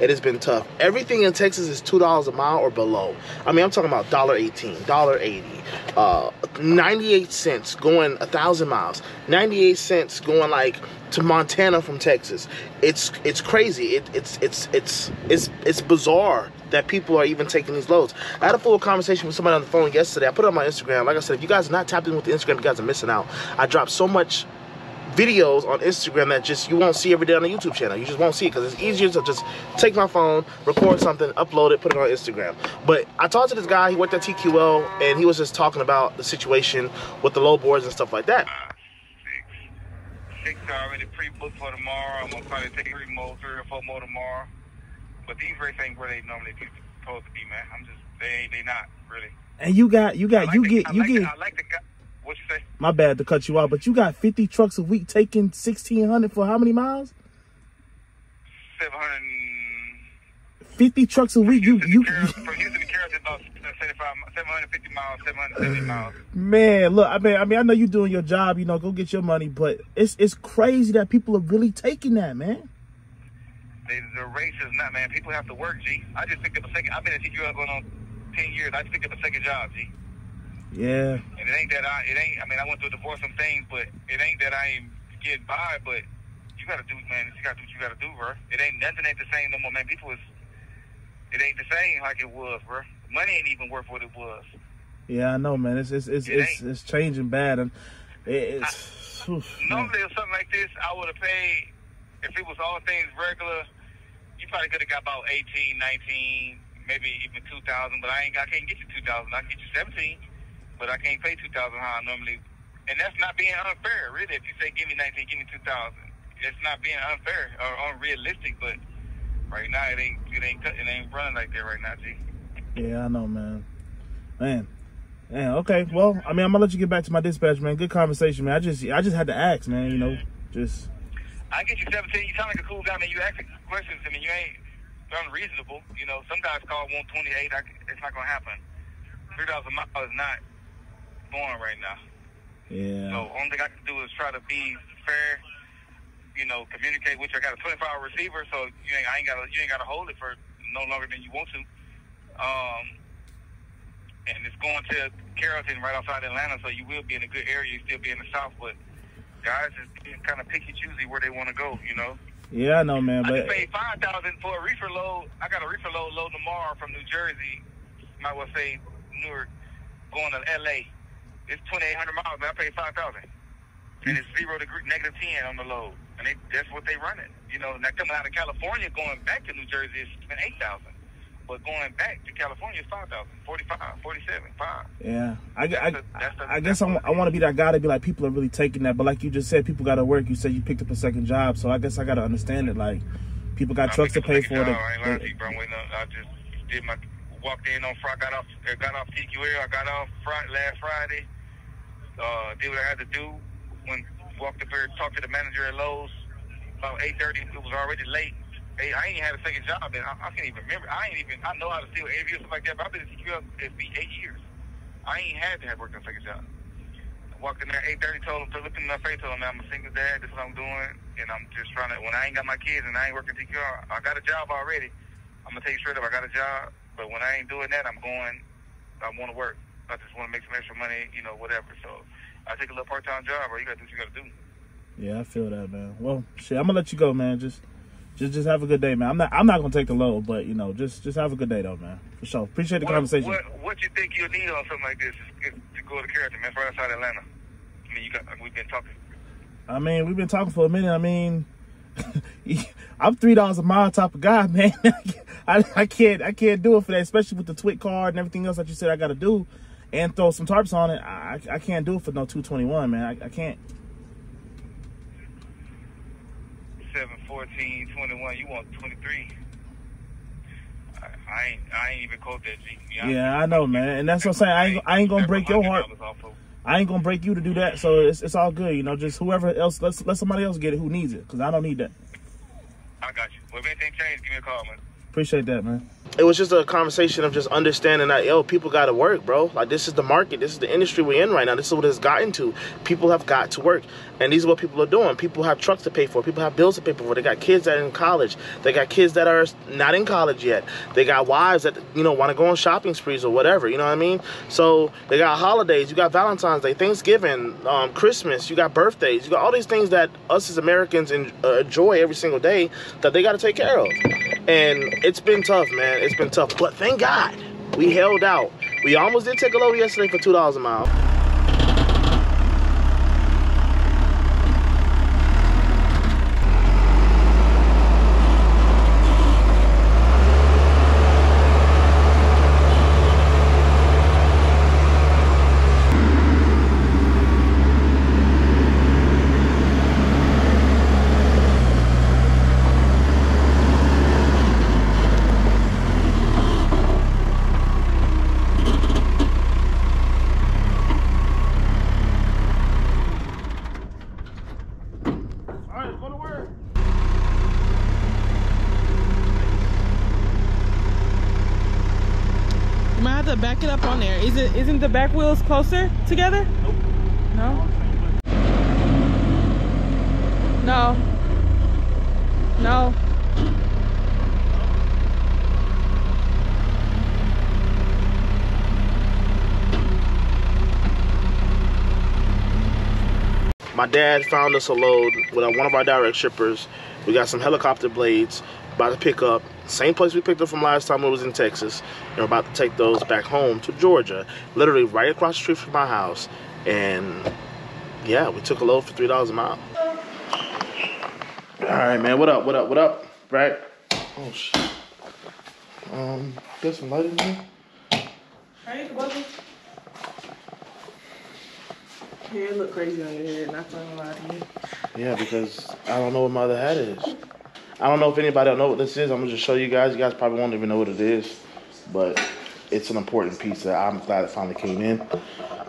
it has been tough. Everything in Texas is two dollars a mile or below. I mean, I'm talking about dollar eighteen, dollar eighty, uh, ninety eight cents going a thousand miles, ninety eight cents going like to Montana from Texas. It's it's crazy. It, it's it's it's it's it's bizarre that people are even taking these loads. I had a full conversation with somebody on the phone yesterday. I put it on my Instagram. Like I said, if you guys are not tapped in with the Instagram, you guys are missing out. I dropped so much videos on Instagram that just you won't see every day on the YouTube channel. You just won't see it because it's easier to just take my phone, record something, upload it, put it on Instagram. But I talked to this guy, he worked at TQL, and he was just talking about the situation with the load boards and stuff like that. Six are already pre-booked for tomorrow. I'm gonna probably take three more, three or four more tomorrow. But these races ain't where they normally be supposed to be, man. I'm just they they not really. And you got you got like you the- get I you like get The, I like the guy. What you say? my bad to cut you out, but you got 50 trucks a week taking 1600 for how many miles? Seven hundred. 50 trucks a week. You Houston you from Houston to Carroll, it's about 750 miles, 770 miles. man, look, I mean I mean I know you're doing your job, you know, go get your money, but it's it's crazy that people are really taking that, man. The, the race is not, man. People have to work, G. I just picked up a second. I've been at TQL going on 10 years. I just picked up a second job, G. Yeah. And it ain't that I, it ain't, I mean, I went through a divorce some things, but it ain't that I ain't getting by, but you gotta do, man, you gotta do what you gotta do, bro. It ain't, nothing ain't the same no more, man. People is, it ain't the same like it was, bro. Money ain't even worth what it was. Yeah, I know, man. It's it's it's It it's, it's changing bad and it, it's oof, man. Normally, if something like this, I would have paid, if it was all things regular, you probably could have got about 18, 19, maybe even 2,000, but I ain't, I can't get you 2,000. I can get you 17, but I can't pay 2,000 how I normally, and that's not being unfair, really. If you say, give me 19, give me 2,000, it's not being unfair or unrealistic, but right now, it ain't, it ain't, it ain't running like that right now, G. Yeah, I know, man. Man. Man, okay. Well, I mean, I'm gonna let you get back to my dispatch, man. Good conversation, man. I just, I just had to ask, man. You know, just I get you 17. You sound like a cool guy, man. You asking questions. I mean, you ain't unreasonable. You know, some guys call 128. I, it's not going to happen. $3 a mile is not going right now. yeah. So, only thing I can do is try to be fair. You know, communicate with you. I got a 24 hour receiver, so you ain't, I ain't got to, you ain't got to hold it for no longer than you want to. Um, and it's going to Carrollton right outside Atlanta, so you will be in a good area. You still be in the South, but guys is being kind of picky choosy where they want to go. You know. Yeah, I know, man. I But just paid five thousand for a reefer load. I got a reefer load load tomorrow from New Jersey. Might well say Newark, going to L.A. It's twenty eight hundred miles, but I paid five thousand, and it's zero degree negative ten on the load, and they, that's what they running. You know, now coming out of California, going back to New Jersey is been eight thousand, but going back to California is five thousand, forty five, forty seven, five. yeah, I, I, That's the- that's the- I guess I'm, I want to be that guy to be like, people are really taking that. But like you just said, people got to work. You said you picked up a second job, so I guess I got to understand it. Like, people got I trucks to picked up a pay for. It. I ain't lying to you, bro. I'm waiting on, I just did my walked in on Friday. Got off. Got off TQL. I got off Friday, last Friday. Uh, did what I had to do. When walked up here, talked to the manager at Lowe's. About 8:30. It was already late. Hey, I ain't had a second job, and I, I can't even remember. I ain't even. I know how to steal interviews stuff like that. But I've been at TQL it's been eight years. I ain't had to have worked a second job. I walked in there 8:30. Told him, looked in my face, told him, "Man, I'm a single dad. This is what I'm doing, and I'm just trying to. When I ain't got my kids and I ain't working TQL, I got a job already. I'm gonna tell you straight up, I got a job. But when I ain't doing that, I'm going. I want to work. I just want to make some extra money, you know, whatever. So I take a little part-time job, or you got to do what you got to do. Yeah, I feel that, man. Well, shit, I'm gonna let you go, man. Just, just, just have a good day, man. I'm not, I'm not gonna take the load, but you know, just, just have a good day, though, man. For sure. Appreciate the What, conversation. what what you think you'll need on something like this is, is to go to Carrollton, man? It's right outside Atlanta. I mean, you got we've been talking. I mean, we've been talking for a minute. I mean, I'm three dollars a mile type of guy, man. I, I can't, I can't do it for that, especially with the TWIC card and everything else that you said I got to do, and throw some tarps on it. I, I can't do it for no two twenty one, man. I, I can't. 7, 14, 21. You want 23. I, I ain't I ain't even quote that, G. Yeah, I know, man, and that's what I'm saying. I ain't, I ain't gonna break your heart. $100 off of- I ain't gonna break you to do that. So it's, it's all good, you know. Just whoever else, let let somebody else get it who needs it, because I don't need that. I got you. Well, if anything changes, give me a call, man. Appreciate that, man. it was just a conversation of just understanding that yo, people got to work, bro. Like this is the market, this is the industry we're in right now. This is what it's gotten to. People have got to work, and these are what people are doing. People have trucks to pay for. People have bills to pay for. They got kids that are in college. They got kids that are not in college yet. They got wives that you know want to go on shopping sprees or whatever. You know what I mean? So they got holidays. You got Valentine's Day, Thanksgiving, um, Christmas. You got birthdays. You got all these things that us as Americans enjoy every single day that they got to take care of. And it's been tough, man. It's been tough. But thank God we held out. We almost did take a load yesterday for $2 a mile. Back it up on there. Is it isn't the back wheels closer together? Nope. No? No. No. My dad found us a load with one of our direct shippers. We got some helicopter blades about to pick up same place we picked up from last time it was in Texas. And we're about to take those back home to Georgia, literally right across the street from my house. And yeah, we took a load for three dollars a mile. All right, man. What up? What up? What up? Right? Oh shit. Um, get some light in here. Hey, buddy. Hair look crazy on your head. Not gonna lie to you. Yeah, because I don't know what my other hat is. I don't know if anybody will know what this is. I'm gonna just show you guys. You guys probably won't even know what it is, but it's an important piece that I'm glad it finally came in.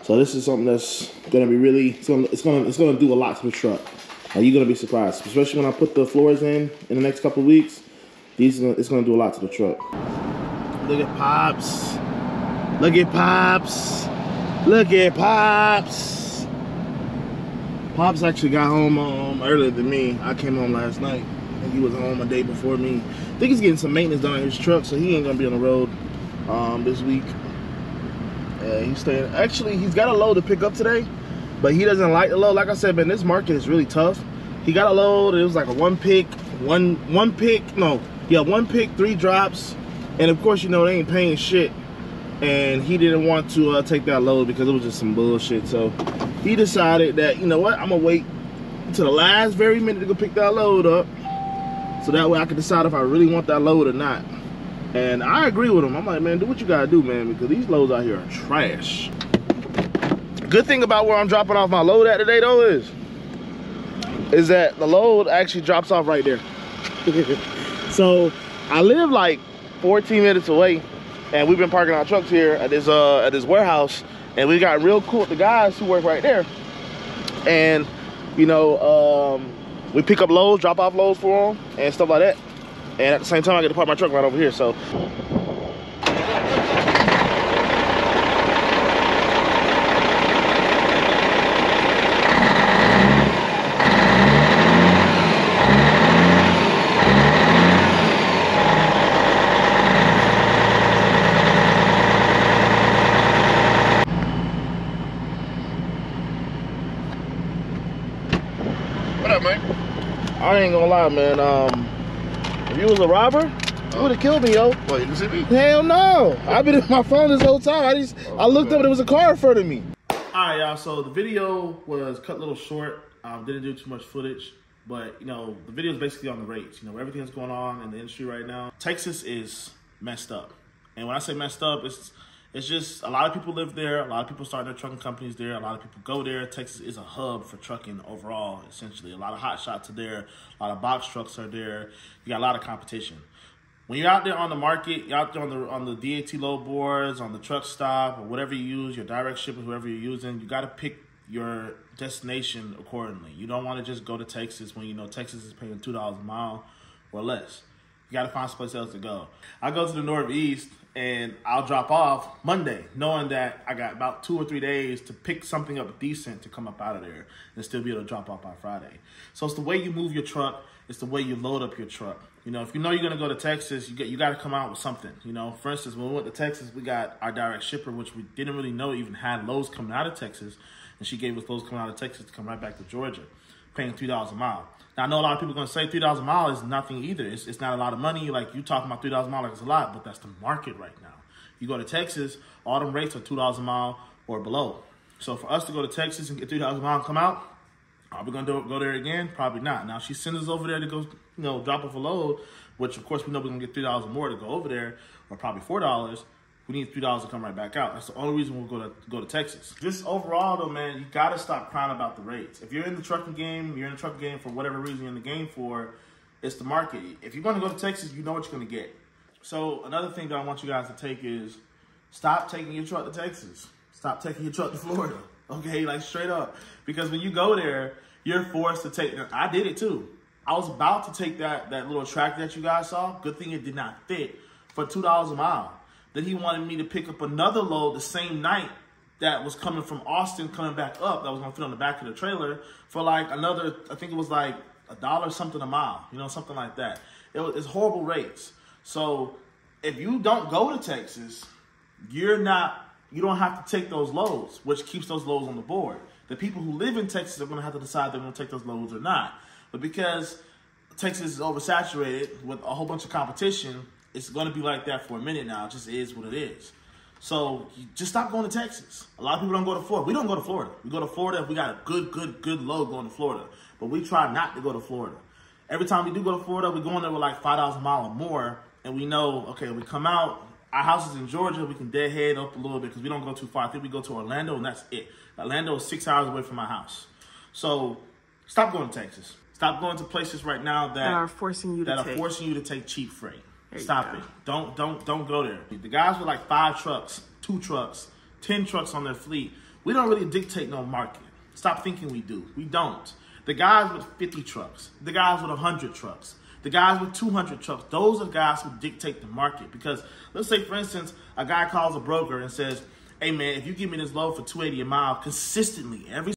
So this is something that's gonna be really it's gonna it's gonna it's gonna do a lot to the truck. Are you're gonna be surprised, especially when I put the floors in in the next couple weeks. These it's gonna do a lot to the truck. Look at pops. Look at pops. Look at pops. Pops actually got home um, earlier than me. I came home last night he was home a day before me. I think he's getting some maintenance done on his truck, so he ain't gonna be on the road um, this week. He's staying. Actually, he's got a load to pick up today, but he doesn't like the load. Like I said, man, this market is really tough. He got a load. It was like a one pick, one one pick. No, yeah, one pick, three drops, and of course, you know they ain't paying shit. And he didn't want to uh, take that load because it was just some bullshit. So he decided that you know what, I'm gonna wait to the last very minute to go pick that load up so that way I can decide if I really want that load or not. And I agree with him. I'm like, man, do what you gotta do, man, because these loads out here are trash. Good thing about where I'm dropping off my load at today, though, is is that the load actually drops off right there. so I live like 14 minutes away, and we've been parking our trucks here at this uh at this warehouse, and we got real cool the guys who work right there, and you know um we pick up loads, drop off loads for them, and stuff like that. And at the same time, I get to park my truck right over here. So I ain't gonna lie, man. Um, if you was a robber, you would have killed me, yo. What, you can see me? Hell no. I've been in my phone this whole time. I just, oh, I looked man. up and there was a car in front of me. All right, y'all. So the video was cut a little short. Um, didn't do too much footage. But, you know, the video is basically on the rates. You know, everything that's going on in the industry right now. Texas is messed up. And when I say messed up, it's it's just a lot of people live there. A lot of people start their trucking companies there. A lot of people go there. Texas is a hub for trucking overall, essentially. A lot of hot shots are there. A lot of box trucks are there. You got a lot of competition. When you're out there on the market, you're out there on the on the DAT load boards, on the truck stop, or whatever you use, your direct shipper, whoever you're using, you got to pick your destination accordingly. You don't want to just go to Texas when you know Texas is paying two dollars a mile or less. You got to find someplace else to go. I go to the Northeast and I'll drop off Monday, knowing that I got about two or three days to pick something up decent to come up out of there and still be able to drop off by Friday. So it's the way you move your truck. It's the way you load up your truck. You know, if you know you're gonna go to Texas, you get you got to come out with something. You know, for instance, when we went to Texas, we got our direct shipper, which we didn't really know even had loads coming out of Texas, and she gave us loads coming out of Texas to come right back to Georgia, paying three dollars a mile. Now I know a lot of people are gonna say three dollars a mile is nothing either. It's, it's not a lot of money. Like you talking about three dollars a mile like it's a lot, but that's the market right now. You go to Texas, all them rates are two dollars a mile or below. So for us to go to Texas and get three dollars a mile and come out, are we gonna go there again? Probably not. Now she sends us over there to go, you know, drop off a load, which of course we know we're gonna get three dollars or more to go over there, or probably four dollars. We need three dollars to come right back out. That's the only reason we'll go to go to Texas. Just overall though, man, you gotta stop crying about the rates. If you're in the trucking game, you're in the trucking game for whatever reason you're in the game for, it's the market. If you're gonna go to Texas, you know what you're gonna get. So another thing that I want you guys to take is stop taking your truck to Texas. Stop taking your truck to Florida. Okay, like straight up. Because when you go there, you're forced to take. I did it too. I was about to take that that little track that you guys saw. Good thing it did not fit for two dollars a mile. Then he wanted me to pick up another load the same night that was coming from Austin, coming back up. That was gonna fit on the back of the trailer for like another. I think it was like a dollar something a mile. You know, something like that. It was it's horrible rates. So if you don't go to Texas, you're not. You don't have to take those loads, which keeps those loads on the board. The people who live in Texas are to have to decide they're to take those loads or not. But because Texas is oversaturated with a whole bunch of competition, it's going to be like that for a minute now. It just is what it is. So just stop going to Texas. A lot of people don't go to Florida. We don't go to Florida. We go to Florida if we got a good, good, good load going to Florida. But we try not to go to Florida. Every time we do go to Florida, we go in there with like five dollars a mile or more, and we know, okay, we come out. Our house is in Georgia. We can deadhead up a little bit because we don't go too far. I think we go to Orlando, and that's it. Orlando is six hours away from my house. So stop going to Texas. Stop going to places right now that, That are forcing you to are take. forcing you to take cheap freight. There Stop it. Don't don't don't go there. The guys with like five trucks, two trucks, ten trucks on their fleet, we don't really dictate no market. Stop thinking we do. We don't. The guys with 50 trucks, the guys with 100 trucks, the guys with 200 trucks, those are the guys who dictate the market. Because let's say, for instance, a guy calls a broker and says, hey man, if you give me this load for 280 a mile consistently every